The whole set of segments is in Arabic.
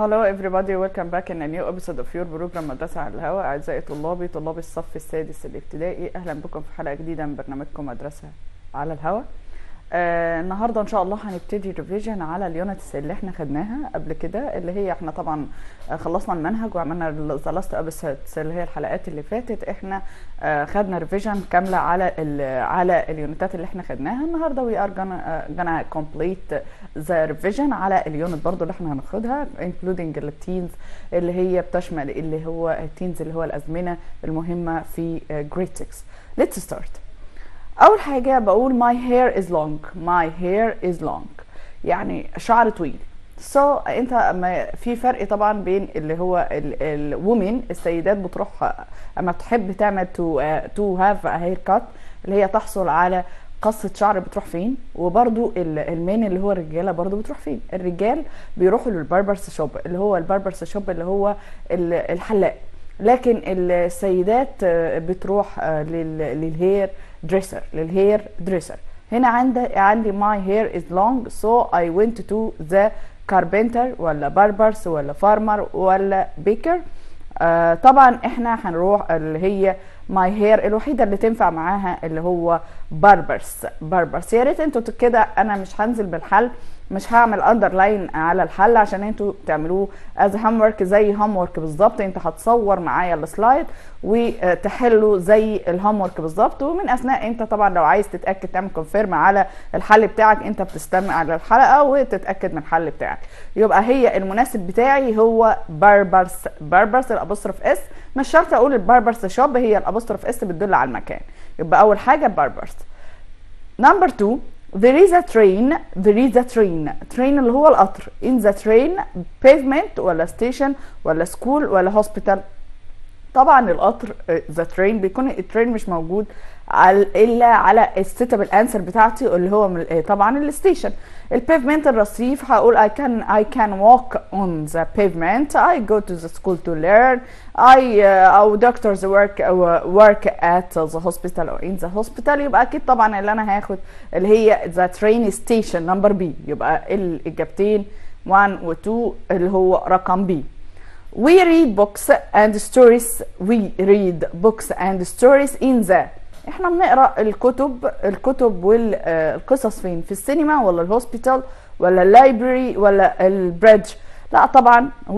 Hello everybody. Back in a new episode of your program مدرسة على الهواء أعزائي طلابي طلاب الصف السادس الابتدائي أهلا بكم في حلقة جديدة من برنامجكم مدرسة على الهواء آه النهارده إن شاء الله هنبتدي revision على ال units اللي إحنا خدناها قبل كده اللي هي إحنا طبعا آه خلصنا المنهج وعملنا the last اللي هي الحلقات اللي فاتت. إحنا آه خدنا revision كاملة على ال على اليونتات اللي إحنا خدناها. النهارده we are gonna complete the revision على ال unit برضو اللي إحنا هناخدها including ال tense اللي هي بتشمل اللي هو ال tense اللي هو الأزمنة المهمة في grade 6 let's start أول حاجة بقول my hair is long. My hair is long. يعني شعر طويل. so so, أنت أما في فرق طبعا بين اللي هو ال women السيدات بتروح أما بتحب تعمل to to have haircut اللي هي تحصل على قصة شعر بتروح فين. وبرضو المين اللي هو الرجالة برضو بتروح فين. الرجال بيروحوا لل barber's shop اللي هو ال barber's shop اللي هو الحلاق. لكن السيدات بتروح لل hair. dresser لل hairdresser هنا عندي عندي my hair is long so I went to the carpenter ولا barber's ولا farmer ولا baker آه طبعا إحنا هنروح اللي هي my hair الوحيدة اللي تنفع معاها اللي هو barber's barber's يا ريت أنتوا كده أنا مش هنزل بالحل. مش هعمل underline على الحل عشان أنتوا تعملوه as homework زي homework بالظبط. انت هتصور معايا ال slide وتحلوا زي ال homework بالظبط. ومن أثناء انت طبعا لو عايز تتأكد تعمل confirm على الحل بتاعك انت بتستمع على الحلقة وتتأكد من الحل بتاعك. يبقى هي المناسب بتاعي هو barber's barber's ال apostrophe s مش شرط أقول ال barber's shop هي ال apostrophe s بتدل على المكان. يبقى أول حاجة barber's number 2 there is a train there is a train train اللي هو القطر in the train pavement ولا station ولا school ولا hospital طبعا القطر ذا ترين بيكون الترين مش موجود على الا على ال suitable answer بتاعتي اللي هو طبعا الستيشن البيفمنت الرصيف هقول I can I can walk on the pavement I go to the school to learn I uh, أو doctors work uh, work at the hospital or in the hospital يبقى أكيد طبعا اللي أنا هاخد اللي هي the train station number B يبقى الإجابتين 1 و 2 اللي هو رقم B We read books and stories we read books and stories in the إحنا بنقرأ الكتب الكتب والقصص فين؟ في السينما ولا ال hospital ولا ال library ولا ال bridge لا طبعا uh,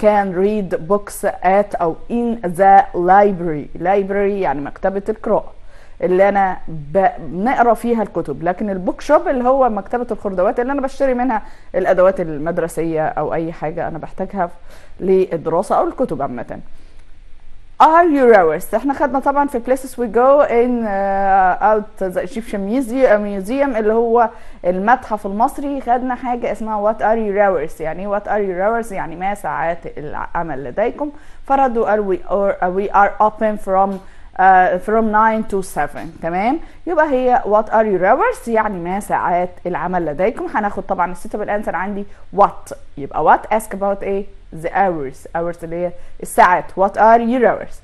can read books at أو in the library. Library يعني مكتبة القراءة. اللي أنا بنقرأ فيها الكتب. لكن ال bookshop اللي هو مكتبة الخردوات اللي أنا بشتري منها الأدوات المدرسية أو أي حاجة أنا بحتاجها للدراسة أو الكتب عامة. Are you hours إحنا خدنا طبعا في places we go in uh, out the Egyptian museum, museum اللي هو المتحف المصري. خدنا حاجة اسمها what are your hours يعني what are your hours يعني ما ساعات العمل لديكم. فردوا قالوا we are, we are open from uh, from 9 to 7 تمام؟ يبقى هي what are your hours يعني ما ساعات العمل لديكم. هناخد طبعا ال suitable answer عندي. What. يبقى what? Ask about إيه the hours hours اللي هي الساعات. What are your hours?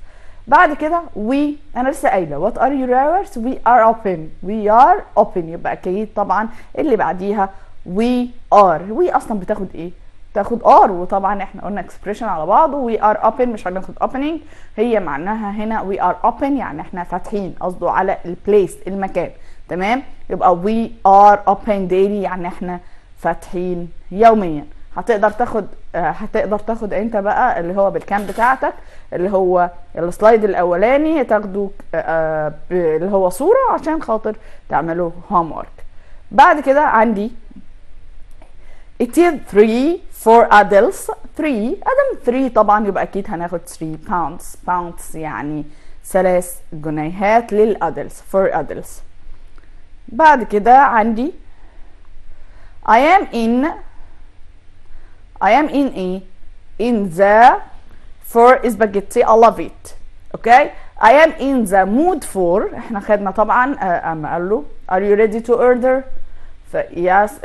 بعد كده we أنا لسه قايلة what are your hours? We are open. We are open. يبقى أكيد طبعا اللي بعديها we are. We أصلا بتاخد إيه؟ تاخد are وطبعا إحنا قلنا expression على بعضه we are open مش هناخد opening هي معناها هنا we are open يعني إحنا فاتحين قصده على ال place المكان. تمام؟ يبقى we are open daily يعني إحنا فاتحين يوميا. هتقدر تاخد هتقدر تاخد انت بقى اللي هو بالكام بتاعتك اللي هو ال slide الأولاني تاخده اللي هو صورة عشان خاطر تعملوا homework بعد كده عندي It is 3 for adults 3 آدم 3 طبعا يبقى أكيد هناخد 3 pounds pounds يعني ثلاث جنيهات لل adults for adults. بعد كده عندي I am in I am in a in the for spaghetti I love it okay? I am in the mood for إحنا خدنا طبعا اما قال له are you ready to order? yes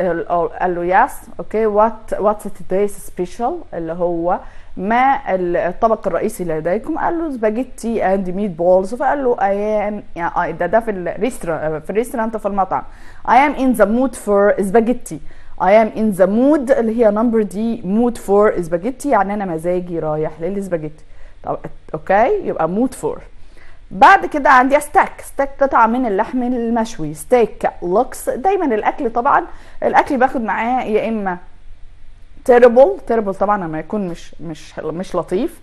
قال له yes okay what what's today's special اللي هو ما الطبق الرئيسي لديكم؟ قال له spaghetti and meatballs فقال له I am ده ده في ال restaurant في ال restaurant في المطعم. I am in the mood for spaghetti. I am in the mood اللي هي number دي mood for spaghetti. يعني أنا مزاجي رايح للسباجيتي طب okay يبقى mood for بعد كده عندي steak steak قطعة من اللحم المشوي. steak looks دايما الأكل طبعا الأكل باخد معاه يا إما terrible terrible طبعا لما يكون مش مش مش لطيف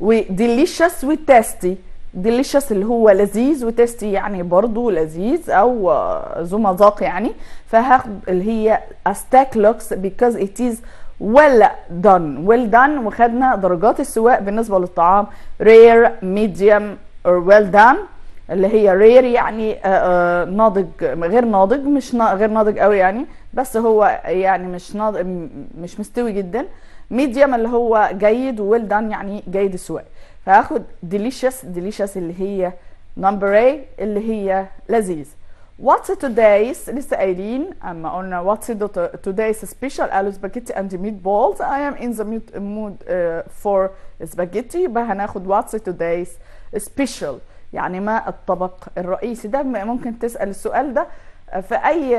و delicious و tasty delicious اللي هو لذيذ و tasty يعني برضو لذيذ أو ذو مذاق يعني. فهاخد اللي هي steak looks because it is well done. Well done وخدنا درجات السواء بالنسبة للطعام. Rare medium or well done. اللي هي rare يعني آه، آه، ناضج غير ناضج مش غير ناضج قوي يعني. بس هو يعني مش ناضج مش مستوي جدا. ميديوم اللي هو جيد وويل دان يعني جيد السواء فهاخد delicious delicious اللي هي number A اللي هي لذيذ What's today's لسه قايلين اما قلنا what's today's special قالوا spaghetti and meatballs I am in the mood, mood uh, for spaghetti يبقى هناخد what's today's special يعني ما الطبق الرئيسي ده ممكن تسأل السؤال ده في أي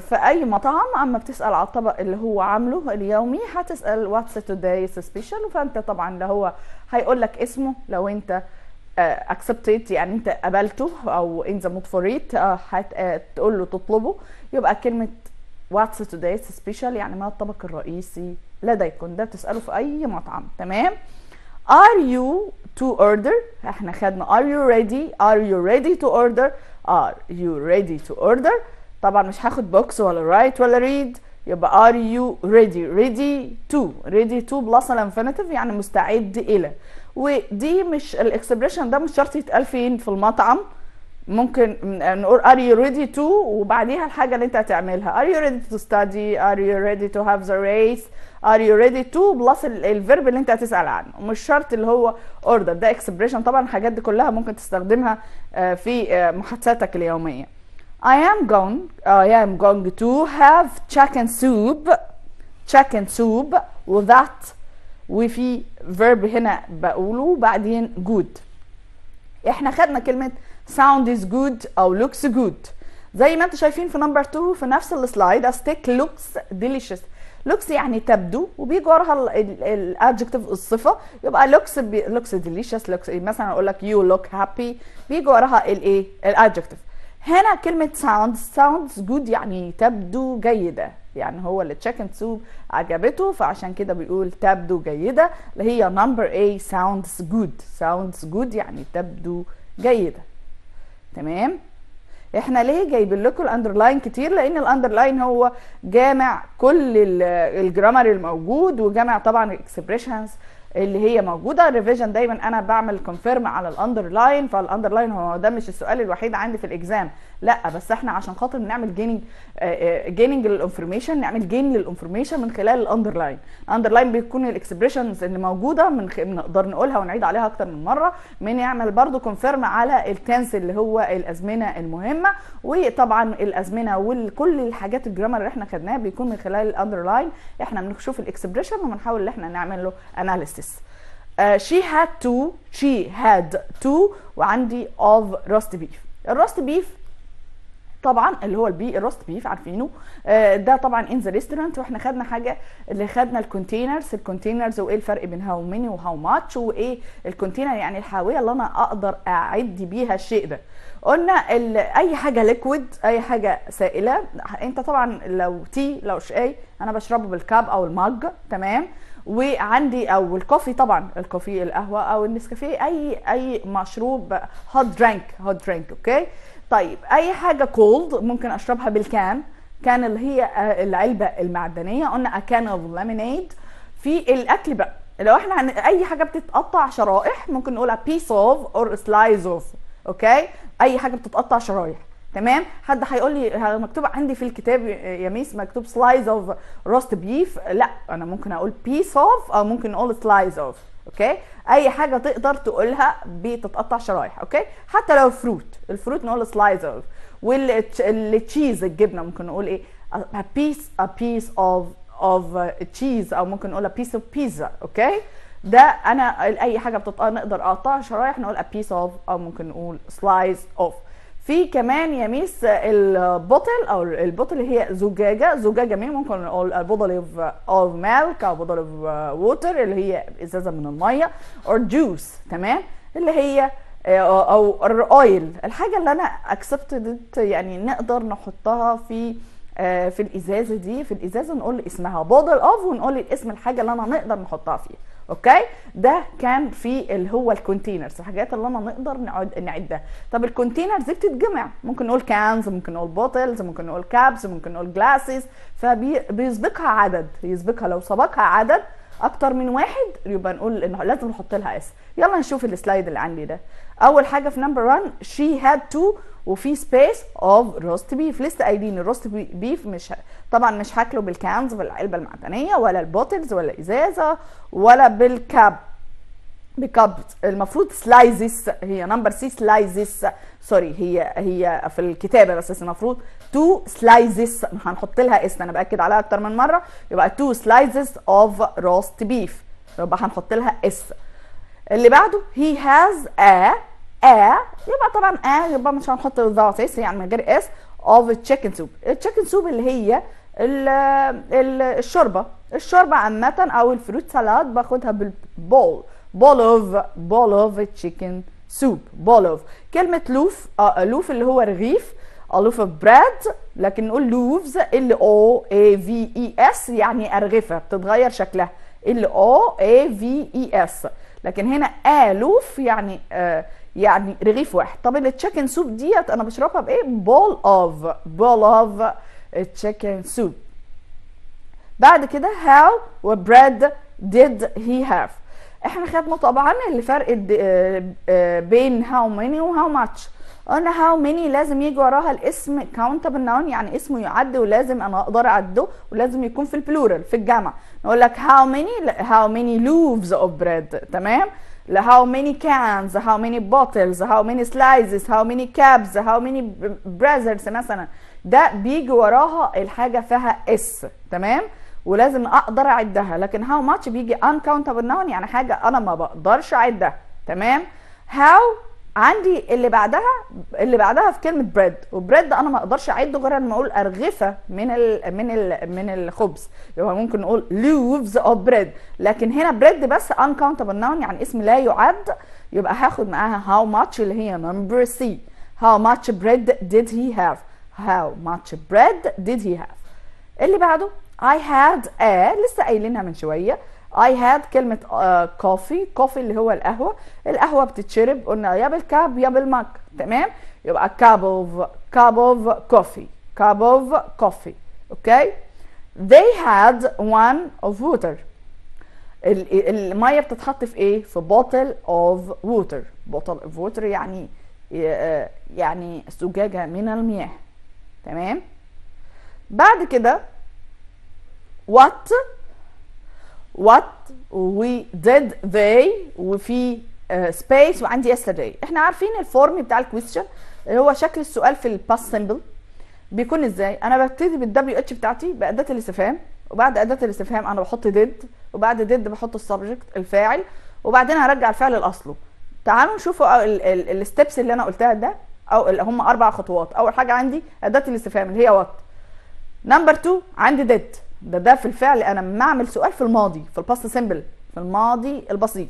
في أي مطعم أما بتسأل على الطبق اللي هو عامله اليومي هتسأل what's today's special فأنت طبعا لو هو هيقول لك اسمه لو أنت accept it يعني أنت قبلته أو in the mood for it هتقول له تطلبه. يبقى كلمة what's today's special يعني ما الطبق الرئيسي لديكم ده بتسأله في أي مطعم. تمام؟ Are you to order إحنا خدنا are you ready are you ready to order are you ready to order? طبعا مش هاخد books ولا write ولا read. يبقى are you ready? Ready to. Ready to plus ال infinitive يعني مستعد إلى. ودي مش ال expression ده مش شرط يتقال فين؟ في المطعم. ممكن نقول are you ready to وبعديها الحاجة اللي انت هتعملها. Are you ready to study? Are you ready to have the race? Are you ready to plus ال verb اللي انت هتسأل عنه. ومش شرط اللي هو order. ده expression. طبعا الحاجات دي كلها ممكن تستخدمها آه، في آه، محادثاتك اليومية. I am going I am going to have chicken soup chicken soup وذات وفي verb هنا بقوله بعدين good. إحنا خدنا كلمة sound is good أو looks good. زي ما أنتم شايفين في نمبر 2 في نفس السلايد a steak looks delicious. Looks يعني تبدو وبيجي وراها adjective الصفة. يبقى looks بي looks delicious looks مثلا أقول لك you look happy. بيجي وراها الايه ال adjective هنا كلمة sounds sounds good يعني تبدو جيدة. يعني هو اللي chicken soup عجبته فعشان كده بيقول تبدو جيدة. اللي هي number A sounds good. sounds good يعني تبدو جيدة. تمام؟ إحنا ليه جايبين لكم ال underline كتير؟ لأن ال underline هو جامع كل ال- ال grammar الموجود وجامع طبعا ال expressions اللي هي موجودة. ال revision دايما أنا بعمل confirm على ال underline فال underline هو ده مش السؤال الوحيد عندي في ال exam لا بس إحنا عشان خاطر نعمل gaining gaining لل information نعمل جين للانفورميشن من خلال الاندرلاين الاندرلاين بيكون الاكسبريشنز اللي موجودة من خ... نقدر نقولها ونعيد عليها أكتر من مرة. من يعمل برضو confirm على ال tense اللي هو الأزمنة المهمة. وطبعا الأزمنة وكل الحاجات ال grammar اللي إحنا خدناها بيكون من خلال ال underline إحنا بنشوف ال expression وبنحاول إن إحنا نعمل له analysis Uh, she had to she had to وعندي of roast beef. ال roast beef طبعا اللي هو البي ال roast beef عارفينه؟ آه، ده طبعا in the restaurant وإحنا خدنا حاجة اللي خدنا ال containers ال containers وإيه الفرق بين how many و how much وإيه ال container يعني الحاويه اللي أنا أقدر أعد بيها الشيء ده. قلنا أي حاجة liquid أي حاجة سائلة أنت طبعا لو tea لو شاي أنا بشربه بال cup أو ال mug تمام؟ وعندي أو ال coffee طبعا ال coffee القهوة أو النسكافيه أي أي مشروب hot drink hot drink okay طيب أي حاجة cold ممكن أشربها بال can. can اللي هي آه، العلبة المعدنية. قلنا can of lemonade. في الأكل بقى لو إحنا عن أي حاجة بتتقطع شرائح ممكن نقولها piece of or slice of okay أي حاجة بتتقطع شرايح تمام؟ حد هيقول لي مكتوب عندي في الكتاب يا ميس مكتوب slice of roast beef لا أنا ممكن أقول piece of أو ممكن أقول slice of okay؟ أي حاجة تقدر تقولها بتتقطع شرايح okay؟ حتى لو fruit ال fruit نقول slice of وال cheese الجبنة ممكن نقول إيه؟ a piece a piece of of cheese أو ممكن نقول a piece of pizza okay؟ ده أنا أي حاجة بتتقطع نقدر أقطعها شرايح نقول a piece of أو ممكن نقول slice of. في كمان يا ميس ال bottle أو ال bottle هي زجاجة. زجاجة مين؟ ممكن نقول bottle of milk أو bottle of water اللي هي إزازة من المية. or juice تمام؟ اللي هي آه، أو ال oil الحاجة اللي أنا expected يعني نقدر نحطها في آه، في الإزازة دي. في الإزازة نقول اسمها bottle of ونقول اسم الحاجة اللي أنا نقدر نحطها فيها. okay؟ ده كان في اللي هو ال containers الحاجات اللي أنا نقدر نعد نعدها. طب ال containers دي بتتجمع. ممكن نقول cans ممكن نقول bottles ممكن نقول cups ممكن نقول glasses فبيسبقها عدد يسبقها. لو سبقها عدد أكتر من واحد يبقى نقول إنه لازم نحط لها s. يلا نشوف ال slide اللي عندي ده. أول حاجة في number 1 she had two وفي space of roast beef لسه قايلين ال roast beef مش طبعا مش هاكله بال cans بالعلبه المعدنية ولا ال bottles ولا إزازة ولا بال cup ب cup المفروض slices هي number C slices sorry هي هي في الكتابة بس المفروض. two slices هنحط لها s أنا بأكد عليها أكتر من مرة. يبقى two slices of roast beef يبقى هنحط لها s. اللي بعده he has a a يبقى طبعا a يبقى مش هنحط without s يعني من غير s of chicken soup. ال chicken soup اللي هي ال ال الشوربة. الشوربة عامة أو ال fruit salad باخدها بال bowl. bowl of bowl of chicken soup bowl of كلمة loaf آه loaf اللي هو رغيف. loaf of bread لكن نقول loaves L O A V E S يعني أرغفة بتتغير شكلها. L O A V E S لكن هنا loaf يعني آه يعني رغيف واحد. طب ال chicken soup ديت أنا بشربها بإيه؟ bowl of bowl of chicken soup بعد كده how و bread did he have إحنا خدنا طبعا الفرق بين how many و how much. قلنا how many لازم يجي وراها الاسم countable noun يعني اسمه يعد ولازم أنا أقدر أعده ولازم يكون في ال plural في الجمع. نقول لك how many how many loaves of bread. تمام؟ how many cans how many bottles how many slices how many caps how many brothers مثلا. ده بيجي وراها الحاجة فيها اس تمام؟ ولازم أقدر أعدها. لكن how much بيجي uncountable noun يعني حاجة أنا ما بقدرش أعدها. تمام؟ how عندي اللي بعدها اللي بعدها في كلمة بريد وبريد أنا ما أقدرش أعده غير لما أقول أرغفة من ال من ال من الخبز. يبقى ممكن نقول loaves of bread لكن هنا bread بس uncountable noun يعني اسم لا يعد. يبقى هاخد معاها how much اللي هي number C. How much bread did he have? How much bread did he have اللي بعده I had a لسه قايلينها من شوية. I had كلمة uh, coffee اللي هو القهوة. القهوة بتتشرب. قلنا يا بال cup يا بال mug تمام؟ يبقى cup of cup of coffee cup of coffee okay they had one of water. المية بتتحط في إيه؟ في bottle of water. Bottle of water يعني يعني زجاجة من المياه. تمام؟ بعد كده what? What we did they وفي space uh, وعندي yesterday. إحنا عارفين ال form بتاع ال question اللي هو شكل السؤال في ال past simple بيكون إزاي؟ أنا ببتدي بال WH بتاعتي بأداة الاستفهام وبعد أداة الاستفهام أنا بحط did وبعد did بحط ال subject الفاعل وبعدين هرجع الفعل لاصله تعالوا نشوفوا ال steps اللي أنا قلتها ده أو هم أربع خطوات. أول حاجة عندي أداة الاستفهام اللي هي what number 2 عندي did. ده ده في الفعل. أنا لما أعمل سؤال في الماضي في ال past simple في الماضي البسيط.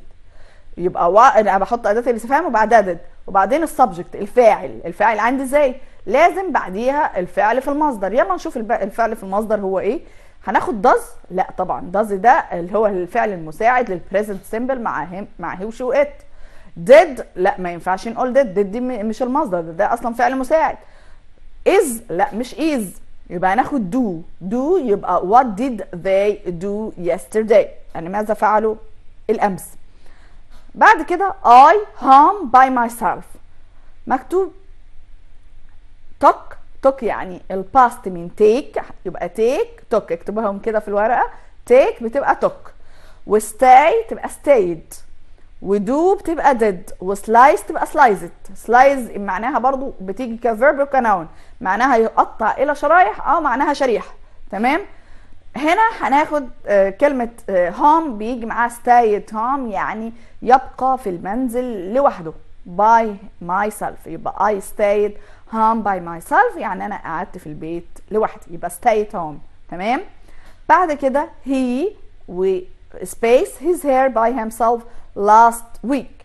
يبقى و... أنا بحط أداة الاستفهام وبعدها did وبعدين ال subject الفاعل. الفاعل عندي إزاي؟ لازم بعديها الفعل في المصدر. يلا نشوف الفعل في المصدر هو إيه. هناخد does لا طبعا. does ده اللي هو الفعل المساعد لل present simple مع he مع he و she what did لا ما ينفعش نقول did. did دي مش المصدر. ده, ده أصلا فعل مساعد. is لا مش is. يبقى هناخد do. Do يبقى what did they do yesterday. يعني ماذا فعلوا؟ الأمس. بعد كده I home by myself. مكتوب took. Took يعني ال past من take. يبقى take. Took. اكتبوهم كده في الورقة. Take بتبقى took. و stay تبقى stayed. و do بتبقى did و slice تبقى sliced slice معناها برضو بتيجي ك verb وكنون معناها يقطع إلى شرايح أو معناها شريحة. تمام؟ هنا هناخد آه كلمة هوم بيجي معاها stayed. home يعني يبقى في المنزل لوحده. By myself. يبقى I stayed home by myself. يعني أنا قعدت في البيت لوحدي. يبقى at home. تمام؟ بعد كده he و space his hair by himself last week.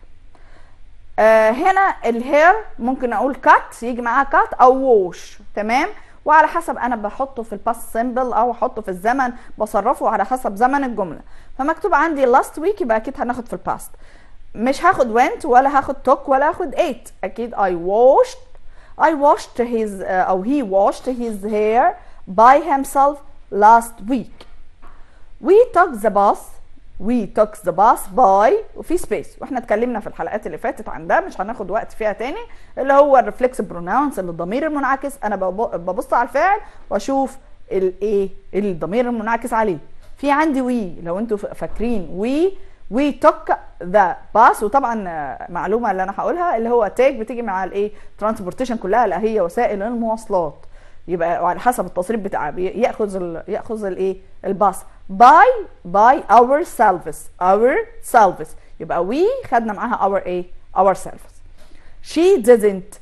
آه هنا الهير ممكن أقول cut يجي معاها cut أو wash تمام؟ وعلى حسب أنا بحطه في ال past simple أو أحطه في الزمن بصرفه على حسب زمن الجملة. فمكتوب عندي last week يبقى أكيد هناخد في ال past مش هاخد went ولا هاخد took ولا هاخد ate. أكيد I washed I washed his uh, أو he washed his hair by himself last week. We took the bus we took the bus by وفي space وإحنا اتكلمنا في الحلقات اللي فاتت عن ده مش هناخد وقت فيها تاني اللي هو ال reflexive pronouns اللي الضمير المنعكس. أنا ببص على الفاعل وأشوف الايه الضمير المنعكس عليه. في عندي we لو أنتوا فاكرين we we took the bus وطبعا معلومة اللي أنا هقولها اللي هو take بتيجي مع الايه transportation كلها اللي هي وسائل المواصلات. يبقى على حسب التصريف بتاعه يأخذ يأخذ الايه الباص. ourselves our selves يبقى we خدنا معاها our إيه selves she didn't.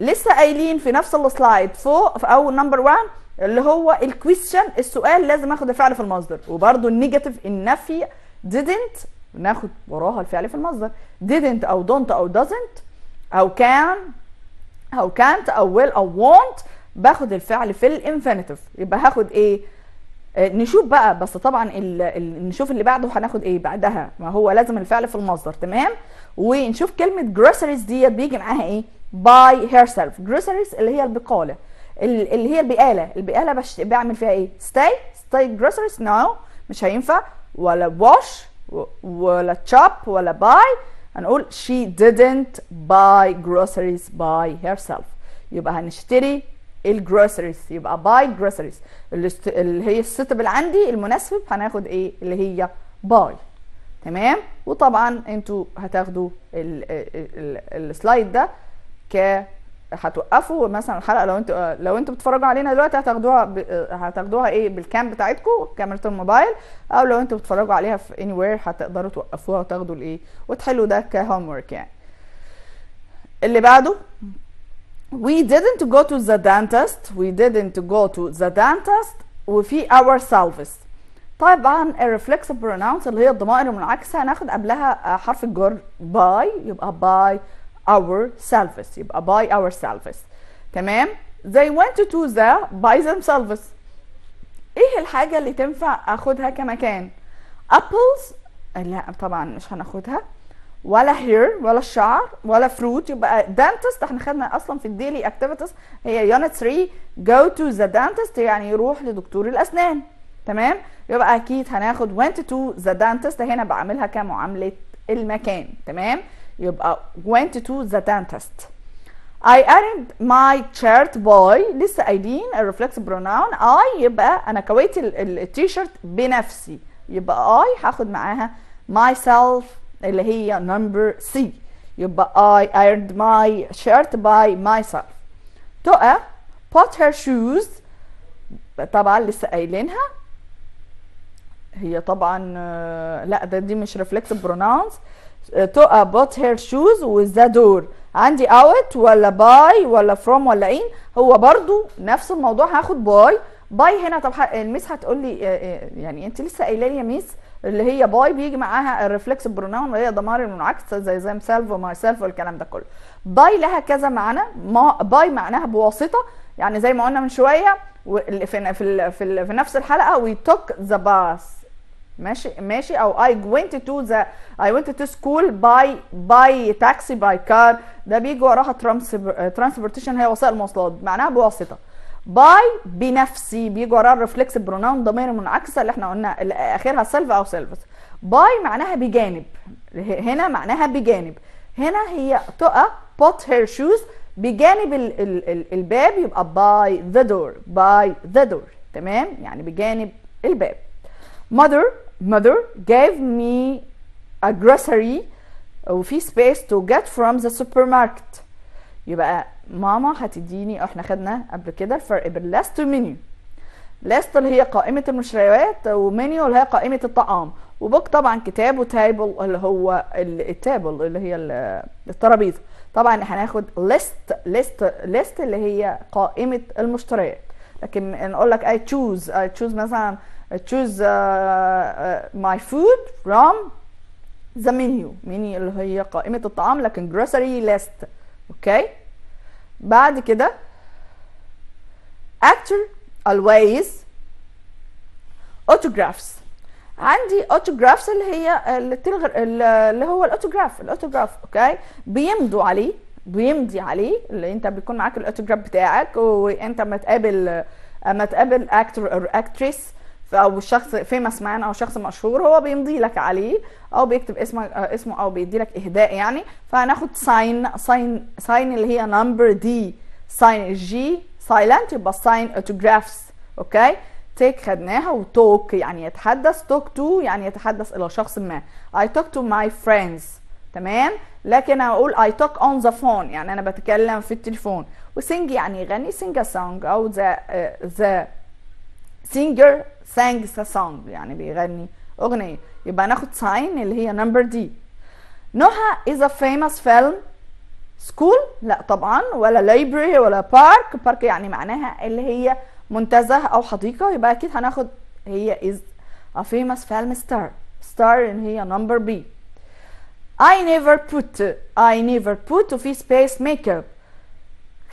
لسه قايلين في نفس ال slide فوق في أول number 1 اللي هو ال question السؤال لازم آخد الفعل في المصدر. وبرده ال negative النفي didn't ناخد وراها الفعل في المصدر. Didn't أو don't أو doesn't. أو can أو can't أو will أو won't باخد الفعل في ال infinitive يبقى هاخد إيه نشوف بقى بس طبعا نشوف اللي بعده هناخد إيه بعدها. ما هو لازم الفعل في المصدر تمام؟ ونشوف كلمة groceries ديت بيجي معاها إيه؟ by herself. groceries اللي هي البقالة. اللي هي البقالة. البقالة بش بعمل فيها إيه؟ stay. stay groceries. no. مش هينفع. ولا wash. ولا chop. ولا buy. هنقول she didn't buy groceries by herself. يبقى هنشتري ال groceries يبقى buy groceries اللي هي ال suitable عندي المناسب هناخد إيه؟ اللي هي buy تمام؟ وطبعا أنتوا هتاخدوا ال slide ده ك هتوقفوا. مثلا الحلقة لو أنتوا لو أنتوا بتتفرجوا علينا دلوقتي هتاخدوها ب... هتاخدوها إيه؟ بال cam بتاعتكم كاميرا الموبايل. أو لو أنتوا بتتفرجوا عليها في anywhere هتقدروا توقفوها وتاخدوا الإيه؟ وتحلوا ده ك homework يعني. اللي بعده we didn't go to the dentist. We didn't go to the dentist. وفي ourselves طبعا ال reflexive pronouns اللي هي الضمائر المنعكسة. هناخد قبلها حرف الجر by يبقى by ourselves يبقى by ourselves تمام؟ They went to the by themselves. إيه الحاجة اللي تنفع أخدها كمكان؟ Apples لا طبعا مش هناخدها. ولا hair ولا الشعر ولا fruit يبقى dentist إحنا خدنا أصلا في ال daily activities هي unit 3 go to the dentist يعني يروح لدكتور الأسنان. تمام؟ يبقى أكيد هناخد went to the dentist هنا بعملها كمعاملة المكان. تمام؟ يبقى went to the dentist. I ironed my shirt by لسه قايلين ال reflexive pronoun I يبقى أنا كويت التيشيرت بنفسي. يبقى I هاخد معاها myself اللي هي number C. يبقى I ironed my shirt by myself. تقى put her shoes طبعا لسه قايلينها. هي طبعا لا ده دي مش reflexive pronouns. تقى put her shoes with the door. عندي out ولا by ولا from ولا in. هو برضو نفس الموضوع هاخد باي by هنا طب ال Miss هتقول لي يعني انت لسه قايلة لي يا Miss اللي هي by بيجي معاها ال reflexive pronoun هي ضمائر المنعكسه زي زي self و myself والكلام ده كله. by لها كذا معنى ما by معناها بواسطة يعني زي ما قلنا من شوية في في في, في نفس الحلقة we took the bus ماشي؟ ماشي؟ أو I went to the I went to school by by taxi by car. ده بيجي وراها transportation هي وسائل مواصلات. معناها بواسطة. by بنفسي. بيجي وراها ال reflexive pronoun ضمير منعكسة اللي إحنا قلنا آخرها self أو selves by معناها بجانب. هنا معناها بجانب. هنا هي تبقى put her shoes بجانب ال ال ال الباب يبقى by the door. by the door. تمام؟ يعني بجانب الباب. mother mother gave me a grocery وفي space to get from the supermarket. يبقى ماما هتديني إحنا خدنا قبل كده الفرق بين list و menu list اللي هي قائمة المشتريات ومنيو اللي هي قائمة الطعام. و book طبعا كتاب و table اللي هو ال table اللي هي الترابيزة. طبعا هناخد list list list اللي هي قائمة المشتريات. لكن نقول لك I choose I choose مثلا I choose uh, uh, my food menu. اللي هي قائمة الطعام لكن grocery list. okay بعد كده actor always autographs. عندي autographs اللي هي اللي, اللي هو ال autograph ال autograph okay بيمضوا عليه بيمضي عليه اللي انت بيكون معاك الاوتوجراف بتاعك وانت اما تقابل اما تقابل actor أو actress أو شخص famous man أو شخص مشهور هو بيمضي لك عليه أو بيكتب اسمه اسمه أو بيدي لك إهداء يعني. فهناخد sign sign sign اللي هي number d sign ال g silent يبقى sign autographs okay take خدناها و talk يعني يتحدث talk to يعني يتحدث إلى شخص ما. I talk to my friends تمام؟ لكن أقول I talk on the phone يعني أنا بتكلم في التليفون. و sing يعني يغني a song أو the uh, the sings a song يعني بيغني أغنية. يبقى ناخد sign اللي هي number d نو he is a famous film school لا طبعا. ولا library ولا park park يعني معناها اللي هي منتزه أو حديقة. يبقى أكيد هناخد he is a famous film star star اللي هي number b I never put I never put في space makeup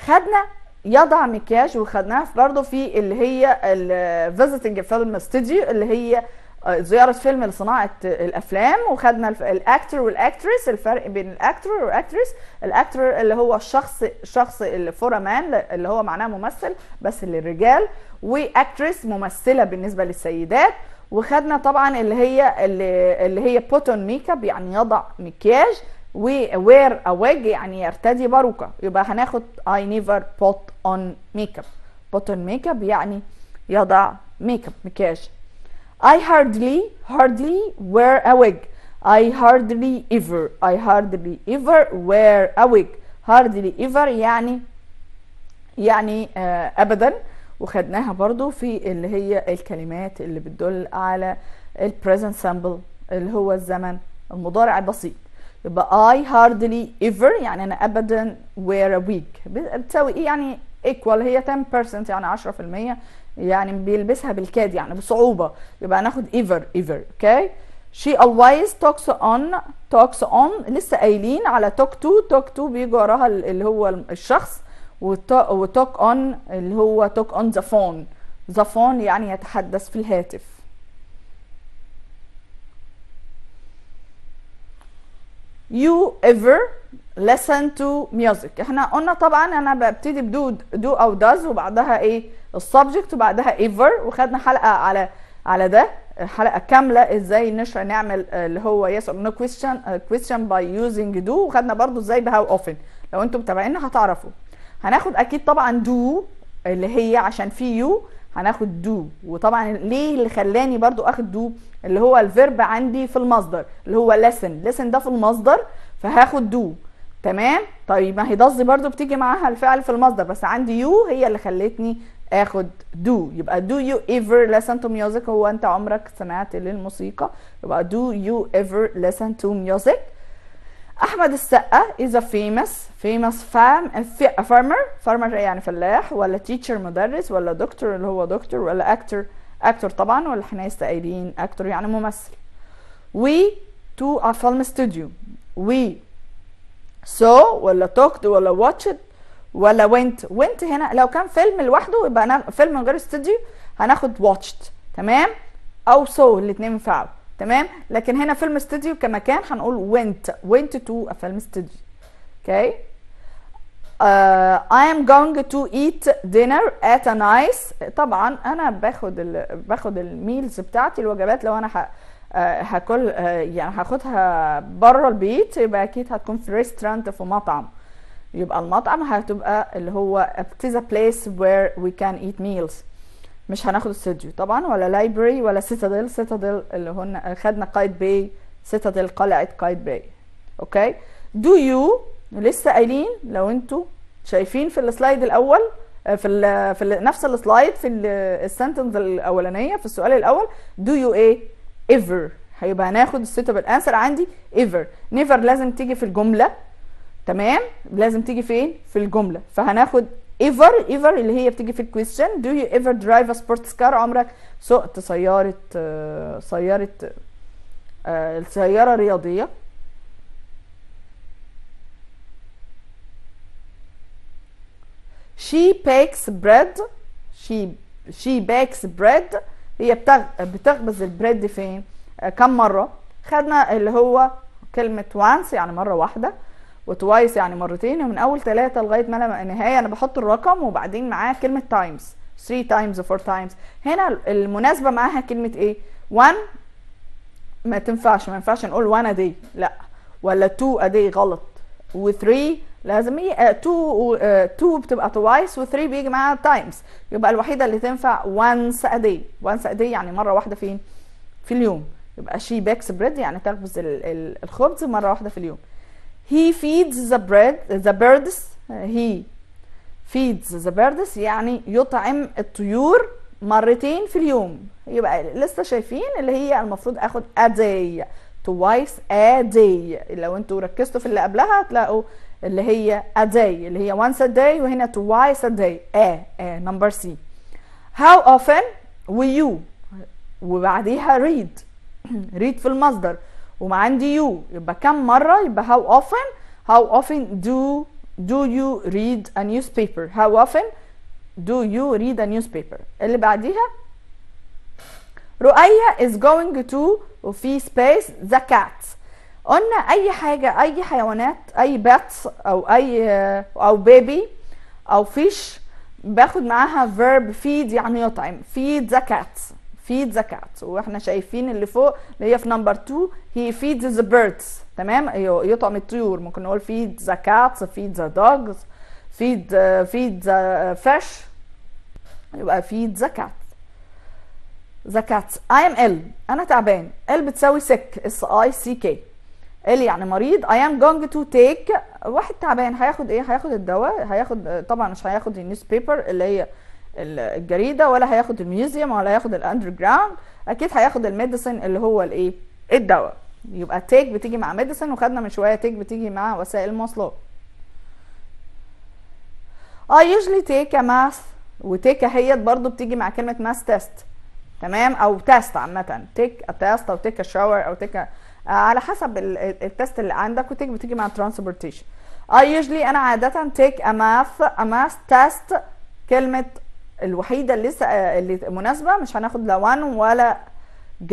خدنا يضع مكياج وخدناها برضه في اللي هي ال visiting film studio اللي هي زيارة فيلم لصناعة الأفلام. وخدنا ال actor وال actress الفرق بين ال actor وال actress ال actor اللي هو الشخص الشخص اللي for man اللي هو معناه ممثل بس للرجال. و actress ممثلة بالنسبة للسيدات. وخدنا طبعا اللي هي اللي هي put on makeup يعني يضع مكياج. و wear a wig يعني يرتدي باروكه يبقى هناخد I never put on makeup. Put on makeup يعني يضع ميك اب مكياج hardly wear a wig. I hardly ever I hardly ever wear a wig. Hardly ever يعني يعني آه ابدا. وخدناها برضو في اللي هي الكلمات اللي بتدل على ال present simple اللي هو الزمن المضارع البسيط. يبقى I hardly ever يعني أنا أبدا wear a wig. بتساوي إيه؟ يعني equal هي 10% يعني 10% يعني بيلبسها بالكاد يعني بصعوبة. يبقى هناخد ever ever okay? she always talks on talks on لسه قايلين على talk to. Talk to بيجي وراها اللي هو الشخص و talk on اللي هو talk on the phone the phone يعني يتحدث في الهاتف. You ever listen to music. إحنا قلنا طبعا أنا ببتدي ب do do أو does وبعدها إيه ال subject وبعدها ever وخدنا حلقة على على ده. حلقة كاملة إزاي نشرح نعمل اللي هو yes or no question question by using do. وخدنا برضو إزاي ب how often. لو أنتم متابعينا هتعرفوا. هناخد أكيد طبعا do اللي هي عشان في you هناخد do. وطبعا ليه اللي خلاني برضو أخد do؟ اللي هو ال verb عندي في المصدر اللي هو listen listen ده في المصدر فهاخد do. تمام؟ طيب ما هي does برضو بتيجي معاها الفعل في المصدر بس عندي you هي اللي خلتني آخد do. يبقى do you ever listen to music هو أنت عمرك سمعت للموسيقى؟ يبقى do you ever listen to music أحمد السقا is a famous famous farm a farmer farmer يعني فلاح ولا teacher مدرس ولا دكتور اللي هو دكتور ولا actor actor طبعا ولا إحنا لسه قايلين actor يعني ممثل. We to a film studio. We saw ولا talked ولا watched ولا went. Went هنا لو كان فيلم لوحده يبقى فيلم من غير استوديو هناخد watched. تمام؟ أو saw الاثنين ينفعوا. تمام؟ لكن هنا film studio كمكان هنقول went. Went to a film studio. Okay uh, I am going to eat dinner at a nice. طبعا أنا باخد ال... باخد ال meals بتاعتي الوجبات لو أنا ه... uh, هاكل uh, يعني هاخدها بره البيت يبقى أكيد هتكون في restaurant في مطعم. يبقى المطعم هتبقى اللي هو it is a place where we can eat meals. مش هناخد استوديو طبعا ولا library ولا citadel citadel اللي هن خدنا قايد باي citadel قلعة قايد باي. okay do you لسه قايلين لو أنتوا شايفين في ال slide الأول في ال في ال نفس ال slide في ال sentence الأولانية في السؤال الأول do you إيه ever هيبقى هناخد ال suitable answer عندي ever never لازم تيجي في الجملة. تمام؟ لازم تيجي فين؟ في الجملة. فهناخد ever ever اللي هي بتيجي في الكويستشن do you ever drive a sports car عمرك سقت سيارة آه، سيارة آه، she bakes bread she she bakes bread. هي بتغ... بتخبز البريد فين آه، كم مرة؟ خدنا اللي هو كلمة once يعني مرة واحدة و twice يعني مرتين ومن أول ثلاثة لغاية ما أنا النهاية أنا بحط الرقم وبعدين معاه كلمة times 3 times 4 times. هنا المناسبة معاها كلمة إيه؟ one. ما تنفعش ما ينفعش نقول one a day لأ. ولا two a day غلط. و3 لازم هي 2 2 بتبقى twice و3 بيجي معاها times يبقى الوحيدة اللي تنفع once a day. once a day يعني مرة واحدة فين؟ في اليوم. يبقى she bakes bread يعني تخبز ال- ال- الخبز مرة واحدة في اليوم. He feeds the bread the birds he feeds the birds يعني يطعم الطيور مرتين في اليوم. يبقى لسه شايفين اللي هي المفروض آخد a day twice a day. لو أنتوا ركزتوا في اللي قبلها هتلاقوا اللي هي a day اللي هي once a day وهنا twice a day a a number C how often will you وبعديها read read في المصدر وما عندي you يبقى كم مرة يبقى how often how often do do you read a newspaper how often do you read a newspaper اللي بعديها رؤية is going to وفي space the cat قلنا أي حاجة أي حيوانات أي باتس أو أي أو بيبي أو فيش باخد معاها verb feed يعني يطعم feed the cat feed the cat. وإحنا شايفين اللي فوق اللي هي في نمبر 2 he feeds the birds. تمام؟ أيوه، يطعم الطيور. ممكن نقول feed the cats feed the dogs feed feed the fish. يبقى feed the cat. The cat. I am ill أنا تعبان. Ill بتساوي sick s i c k. ill يعني مريض I am going to take واحد تعبان هياخد إيه؟ هياخد الدواء هياخد طبعا مش هياخد ال newspaper اللي هي ال- الجريدة ولا هياخد ال museum ولا هياخد ال underground أكيد هياخد ال medicine اللي هو الايه الدواء. يبقى take بتيجي مع medicine وخدنا من شوية take بتيجي مع وسائل المواصلات I usually take a math و take اهيت برضو بتيجي مع كلمة math test. تمام؟ أو test عامة. take a test أو take a shower أو تيك a... آه، على حسب ال- ال- التست اللي عندك وتيك بتيجي مع transportation. I usually أنا a math a math test كلمة الوحيدة اللي لسه آه، اللي مناسبة مش هناخد لا one ولا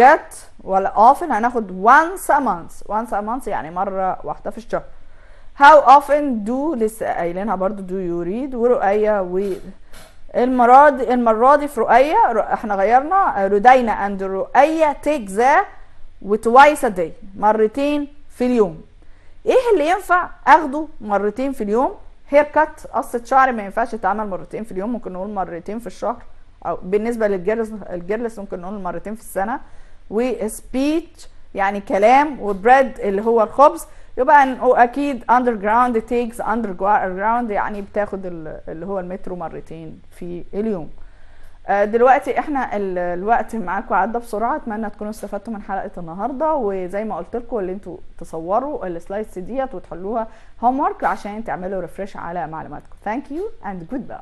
get ولا often هناخد once a month. once a month يعني مرة واحدة في الشهر. How often do لسه قايلينها برضو do you read ورؤية و المرة دي المرة دي في رؤية إحنا غيرنا ردينا and رؤية take the وتوايس day مرتين في اليوم. إيه اللي ينفع أخده مرتين في اليوم؟ هير كات قصة شعر ما ينفعش تتعمل مرتين في اليوم ممكن نقول مرتين في الشهر. أو بالنسبة للجيرلس الجيرلس ممكن نقول مرتين في السنة. وسبيتش يعني كلام. وبريد اللي هو الخبز. يبقى أكيد اندر جراوند تيكس اندر جراوند يعني بتاخد ال- اللي هو المترو مرتين في اليوم. دلوقتي إحنا ال- الوقت معاكم عدى بسرعة. أتمنى تكونوا استفدتوا من حلقة النهارده. وزي ما قلت لكم اللي أنتوا تصوروا ال slides ديت وتحلوها homework عشان تعملوا refresh على معلوماتكم. thank you and goodbye